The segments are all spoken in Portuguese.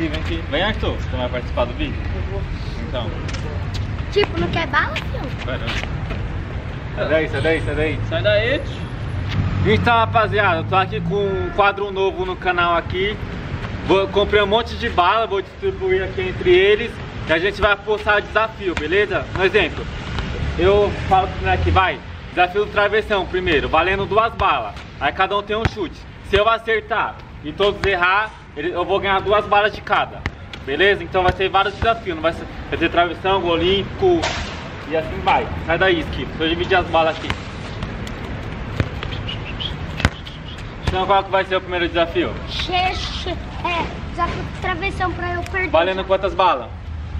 Vem aqui. Vem, Arthur. Tu vai participar do vídeo? Então. Tipo, não quer bala, filho? Vai, não. Sai daí, sai daí, sai daí. Sai daí. Então, rapaziada, eu tô aqui com um quadro novo no canal aqui. Vou, comprei um monte de bala, vou distribuir aqui entre eles. E a gente vai postar desafio, beleza? Um exemplo. Eu falo pro moleque, vai. Desafio do travessão primeiro, valendo duas balas. Aí cada um tem um chute. Se eu acertar e todos errar, eu vou ganhar duas balas de cada. Beleza? Então vai ser vários desafios. Não vai ser, vai ser travessão, gol olímpico e assim vai. Sai daí, Skip. Deixa eu dividir as balas aqui. Então qual que vai ser o primeiro desafio? Xexe. É, desafio de travessão pra eu perder. Valendo quantas balas?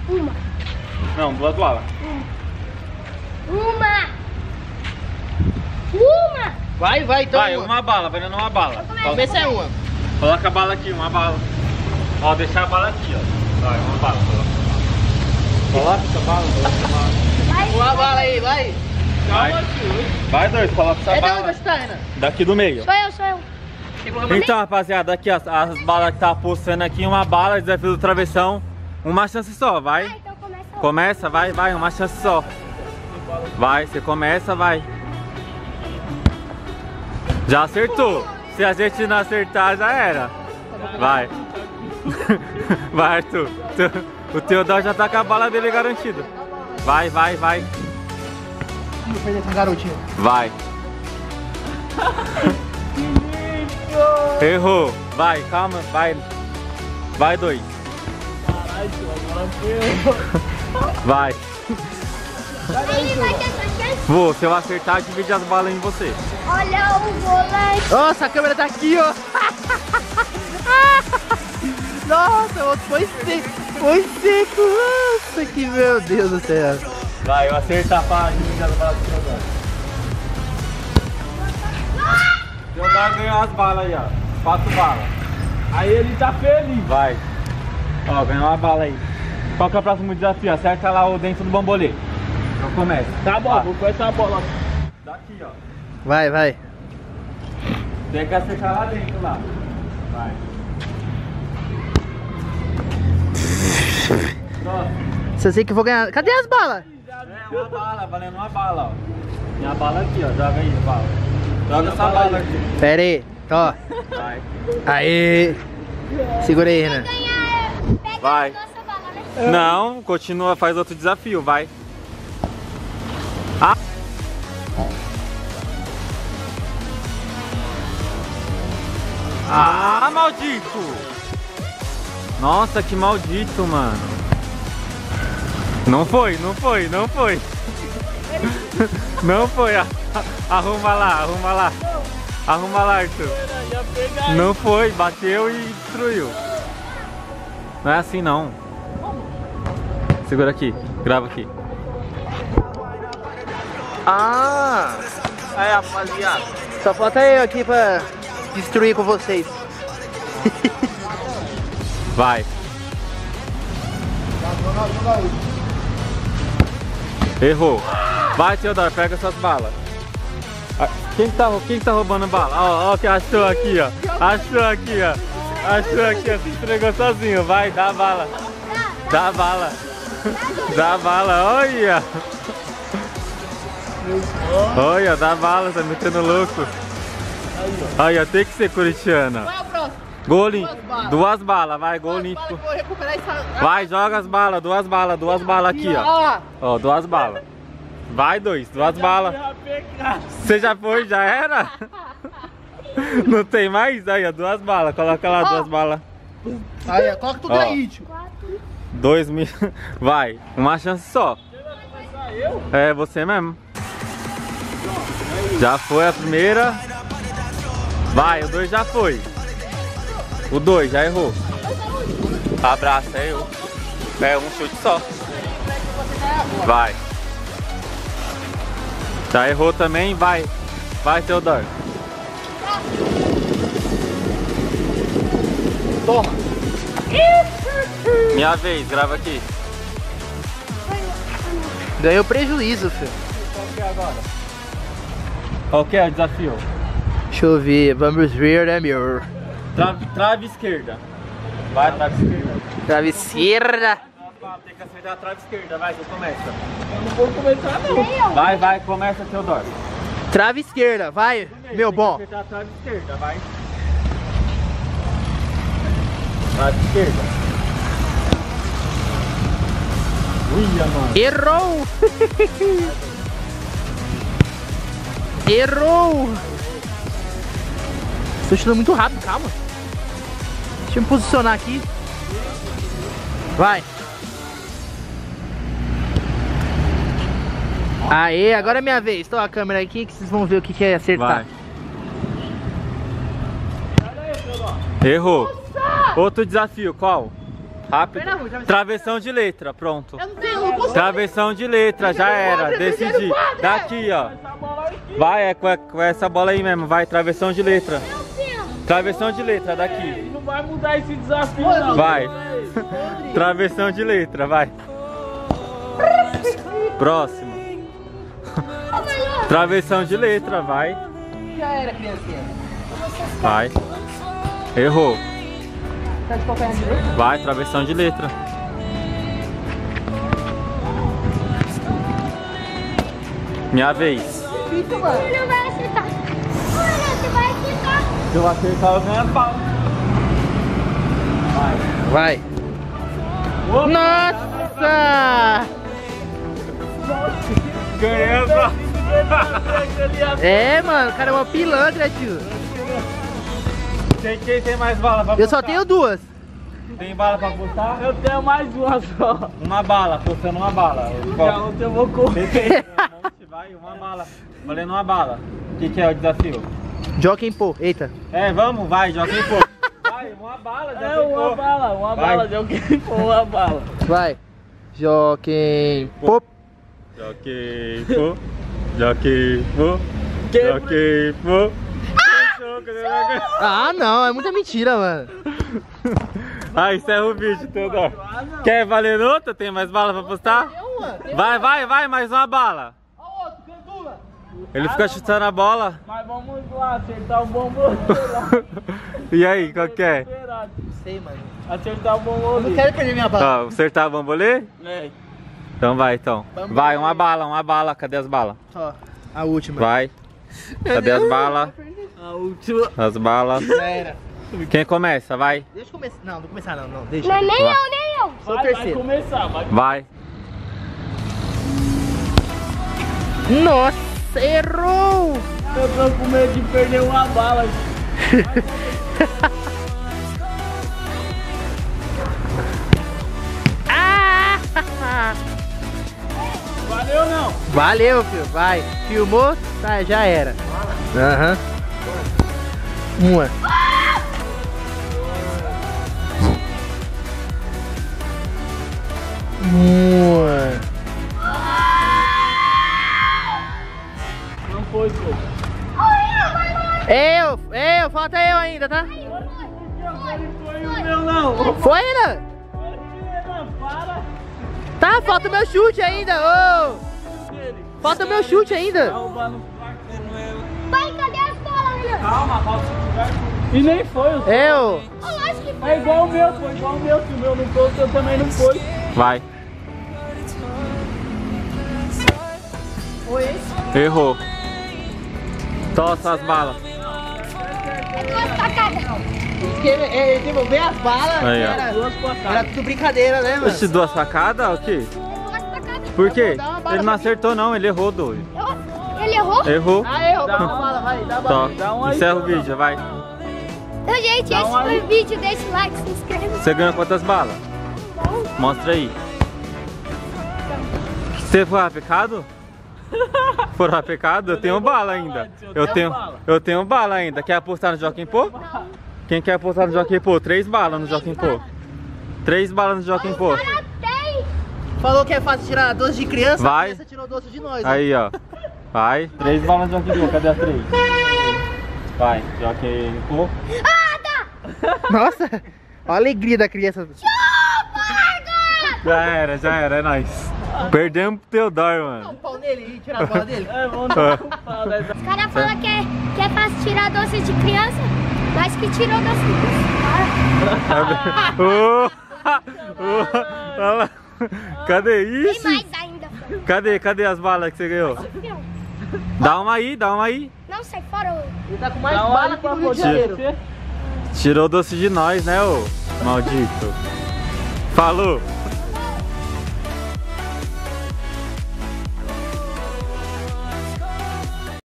Uma. Não, duas balas. Uma. Uma. Vai, vai, então. Vai, uma bala, valendo uma bala. Começa é uma. Coloca a bala aqui, uma bala. Ó, deixar a bala aqui, ó. Vai, uma bala. Coloca, coloca essa bala, coloca essa bala. Vai. Uma bala aí, vai. Vai. Vai, dois, coloca essa É da bala. onde você tá, Renan? Daqui do meio. Sou eu, sou eu. Então, rapaziada, aqui as, as balas que tá postando aqui, uma bala, desafio do travessão. Uma chance só, Ah, vai. então começa. Começa, vai, vai, uma chance só. Vai, você começa, vai. Já acertou. Se a gente não acertar, já era. Vai. Vai, Arthur. O Teodoro já tá com a bala dele garantida. Vai, vai, vai. Vou perder com garotinho. Vai. Errou. Vai, calma, vai. Vai, dois. Vai. Ele vai ter essa chance. Vou, se eu acertar, divide as balas em você. Olha o volante. Nossa, a câmera tá aqui, ó. Nossa, o outro foi seco. Foi seco. Nossa, que meu Deus do céu. Vai, eu acertar pra dividir as balas do Teodoro. Teodoro ganhou as balas aí, ó. Quatro balas. Aí ele tá feliz. Vai. Ó, ganhou uma bala aí. Qual que é o próximo desafio? Acerta lá o dentro do bambolê. Então começa. Tá bom, Vai. vou começar a bola. Daqui, ó. Vai, vai. Tem que acertar lá dentro lá. Vai. Nossa, Só sei que eu vou ganhar. Cadê as balas? é uma bala, valendo uma bala, ó. Minha bala aqui, ó. Joga aí, bala. Joga essa bala aqui. Pera aí. Ó. Vai. Aê. Segura aí, Renan. Ganhar. Pega Vai. a nossa bala, né? Não, continua, faz outro desafio, vai. Ah. Ah, maldito! Nossa, que maldito, mano. Não foi, não foi, não foi. Não foi. Arruma lá, arruma lá. Arruma lá, Arthur. Não foi, bateu e destruiu. Não é assim não. Segura aqui, grava aqui. Ah! Aí, rapaziada. Só falta eu aqui pra destruir com vocês. Vai. Errou. Vai, Teodoro, pega suas balas. Ah, Quem que tá, quem que tá roubando bala? Ó, ó, que achou aqui, ó. Achou aqui, ó. Achou aqui, ó. Se entregou sozinho. Vai, dá bala. Dá bala. Dá bala, olha. Olha, dá bala, tá metendo louco. Olha, tem que ser corintiana. Qual é o próximo? Gol. Duas balas. Duas balas, vai, gol recuperar essa. Vai, joga as balas, duas balas, duas balas aqui, ó. Ó. Ó, duas balas. Vai, dois, duas balas. Você já foi, já era? Não tem mais? Aí, ó, duas balas. Coloca lá duas balas. Aí, ó, coloca tudo Ó. aí, tio. Dois mil. Vai, uma chance só. É, você mesmo. Já foi a primeira. Vai, o dois já foi. O dois já errou. Abraça aí, eu. É um chute só. Vai. Já errou também, vai. Vai, Teodoro. Toma. Minha vez, grava aqui. Ganhou prejuízo, filho. Qual que é agora? Qual que é o desafio? Deixa eu ver. Vamos ver, né, meu? Trave, trave esquerda. Vai, trave esquerda. Trave esquerda. Tem que acertar a trave esquerda, vai, você começa. Eu não vou começar não. Vai, vai, começa, Teodoro. Trave esquerda, vai, meu Tem que bom. acertar a trave esquerda, vai. Trave esquerda. Uia, mano. Errou! Errou! Tô chutando muito rápido, calma. Deixa eu me posicionar aqui. Vai. Aê, agora é minha vez. Tô a câmera aqui que vocês vão ver o que, que é acertar. Vai. Errou. Outro desafio, qual? Rápido. Pera, travessão. De letra, pronto. Eu não tenho, eu não consigo. Travessão de letra, já era. Decidi. Daqui, ó. Vai, é com, é com essa bola aí mesmo. Vai, travessão de letra. Travessão de letra, daqui. não vai mudar esse desafio não. Vai. Travessão de letra, vai. Próximo. Travessão de letra, vai. Já era, criancinha. Vai. Errou. Tá de qualquer direito? Vai, travessão de letra. Minha vez. Difícil, mano. Não vai acertar. Olha, você vai acertar. Se eu acertar, eu ganho a pau. Vai. Nossa! Ganhei a pau. É, mano, o cara é uma pilantra, tio. Quem, quem tem mais bala pra Eu só tenho duas. Tem bala pra apostar? Eu tenho mais uma só. Uma bala, apostando uma bala. Já ontem eu vou correr. Vai, uma bala. Valendo uma bala. O que, que é o desafio? Jockey pô. Eita. É, vamos, vai, joga em pô. Vai, uma bala, já É uma bala, uma Vai. bala de alguém for uma bala. Vai. Jockey pô. Jockey, pô. Jockey, pô. Quebra. Jockey, pô. Ah, não. É muita mentira, mano. Ah, encerra o vídeo, Teodoro. Quer valer outra? Tem mais bala pra apostar? Vai, vai, vai, mais uma bala. Ele fica chutando a bola. Mas vamos lá, acertar o lá. E aí, qual que é? Esperado. Sei, mano. Acertar o Eu não quero perder minha bala. Ó, acertar o bambolê? É. Então vai, então. Vamos Vai, uma bala, uma bala. Cadê as balas? Ó, a última. Vai. Cadê as balas? A última. As balas. Já era. Quem começa? Vai. Deixa eu começar. Não, não vou começar não, não. Deixa. Não é nem Vai. eu, nem eu. Sou o Vai, vai terceiro. começar, vai. Vai. Nossa, errou! Eu tô com medo de perder uma bala. Ah! Valeu não? Valeu, filho. Vai. Filmou? Tá, já era. Aham. Uma. Uma. Foi, pô. Eu, eu, falta eu ainda, tá? Não foi o meu não. Foi ainda? Não, para. Tá, falta o meu chute ainda, ô! Falta o meu chute ainda. Pai, cadê as bolas, William? Calma, falta E nem foi o seu. Eu. É igual o meu, foi igual o meu. Se o meu não foi, o seu também não foi. Vai. Oi. Errou. Tossa as balas. Duas facadas. Ele devolver as balas. Aí, ó. era, Duas era tudo brincadeira, né, mano? Oxe, duas facadas? O quê? Por quê? Ele não acertou não, ele errou, doido. Eu- Ele errou? Errou. Ah, eu, Dá uma- bala, vai, dá uma bala. Dá um aí, Encerra o vídeo, vai. Então, gente, esse um foi aí. o vídeo. Deixa o like, se inscreve. Você ganhou quantas balas? Bom. Mostra aí. Você foi rapecado? For rapecado? Eu tenho bala ainda. Eu tenho, eu tenho bala ainda. Quer apostar no Joaquim Pô? Quem quer apostar no Joaquim Pô? Três balas no Joaquim Pô. Três balas no Joaquim Pô. Falou que é fácil tirar doce de criança, Vai. a criança tirou doce de nós. Aí, ó. Vai. Três balas no Joaquim Pô. Cadê as três? Vai, Joaquim Pô. Nossa, olha a alegria da criança. Já era, já era, é nóis. Perdemos pro Teodoro, mano. um pau nele e tirar a bola dele. É, vamos dar um pau nessa. Os caras falam que é, que é fácil tirar doce de criança. Nós que tirou Ô, ô, olha lá. Cadê Tem isso? mais ainda. Cadê, cadê as balas que você ganhou? Dá uma aí, dá uma aí. Não sai fora. Ele tá com mais hora bala que no Rio de Janeiro. Tirou o doce de nós, né, ô? Maldito. Falou.